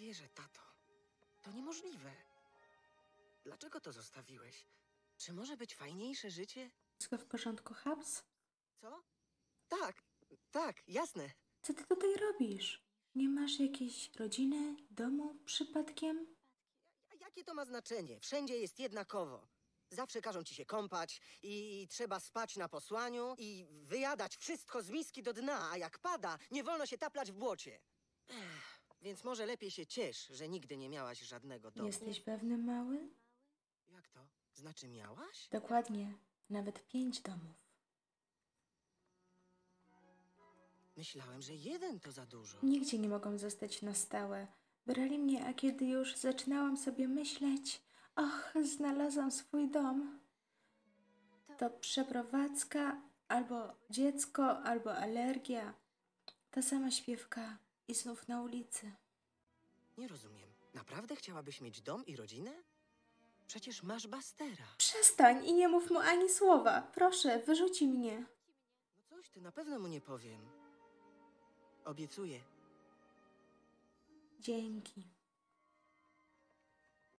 wierzę, tato. To niemożliwe. Dlaczego to zostawiłeś? Czy może być fajniejsze życie? Wszystko w porządku, Habs? Co? Tak, tak, jasne. Co ty tutaj robisz? Nie masz jakiejś rodziny, domu przypadkiem? Jakie to ma znaczenie? Wszędzie jest jednakowo. Zawsze każą ci się kąpać i trzeba spać na posłaniu i wyjadać wszystko z miski do dna, a jak pada, nie wolno się taplać w błocie. Ech, więc może lepiej się ciesz, że nigdy nie miałaś żadnego domu. Jesteś pewny, mały? Jak to? Znaczy miałaś? Dokładnie, nawet pięć domów. Myślałem, że jeden to za dużo. Nigdzie nie mogą zostać na stałe. Brali mnie, a kiedy już zaczynałam sobie myśleć, och, znalazłam swój dom. To przeprowadzka, albo dziecko, albo alergia. Ta sama śpiewka i znów na ulicy. Nie rozumiem. Naprawdę chciałabyś mieć dom i rodzinę? Przecież masz Bastera. Przestań i nie mów mu ani słowa. Proszę, wyrzuci mnie. No coś ty na pewno mu nie powiem. Obiecuję. Dzięki.